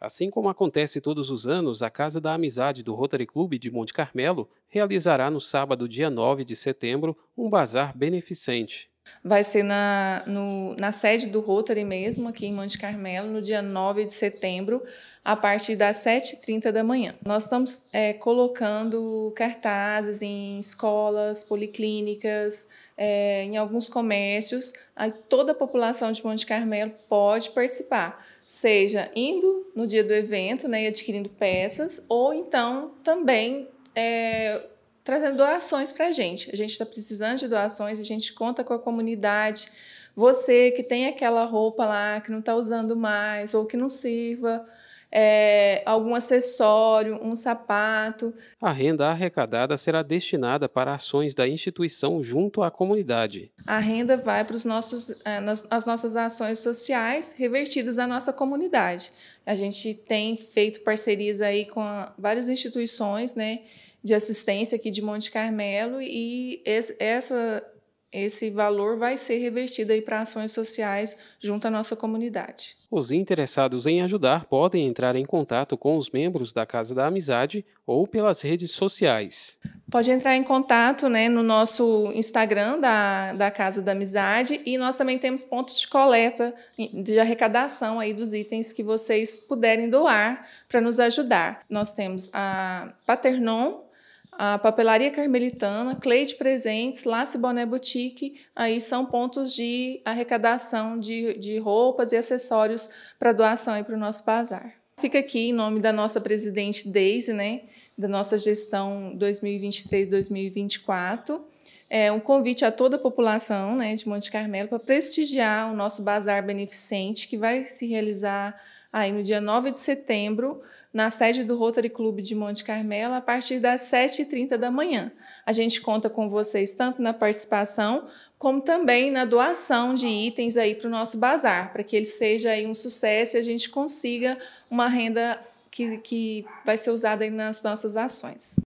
Assim como acontece todos os anos, a Casa da Amizade do Rotary Club de Monte Carmelo realizará no sábado, dia 9 de setembro, um bazar beneficente. Vai ser na, no, na sede do Rotary mesmo, aqui em Monte Carmelo, no dia 9 de setembro, a partir das 7h30 da manhã. Nós estamos é, colocando cartazes em escolas, policlínicas, é, em alguns comércios. Aí toda a população de Monte Carmelo pode participar, seja indo no dia do evento né, e adquirindo peças, ou então também é, trazendo doações para a gente. A gente está precisando de doações, a gente conta com a comunidade. Você que tem aquela roupa lá que não está usando mais ou que não sirva, é, algum acessório, um sapato. A renda arrecadada será destinada para ações da instituição junto à comunidade. A renda vai para os nossos, é, as nossas ações sociais revertidas à nossa comunidade. A gente tem feito parcerias aí com várias instituições, né? de assistência aqui de Monte Carmelo e esse, essa, esse valor vai ser revertido aí para ações sociais junto à nossa comunidade. Os interessados em ajudar podem entrar em contato com os membros da Casa da Amizade ou pelas redes sociais. Pode entrar em contato né, no nosso Instagram da, da Casa da Amizade e nós também temos pontos de coleta, de arrecadação aí dos itens que vocês puderem doar para nos ajudar. Nós temos a Paternon, a Papelaria Carmelitana, Cleide Presentes, Lace Boné Boutique, aí são pontos de arrecadação de, de roupas e acessórios para doação para o nosso bazar. Fica aqui em nome da nossa presidente Deise, né, da nossa gestão 2023-2024, é um convite a toda a população né, de Monte Carmelo para prestigiar o nosso bazar beneficente que vai se realizar aí no dia 9 de setembro, na sede do Rotary Clube de Monte Carmelo, a partir das 7h30 da manhã. A gente conta com vocês tanto na participação, como também na doação de itens aí para o nosso bazar, para que ele seja aí um sucesso e a gente consiga uma renda que, que vai ser usada aí nas nossas ações.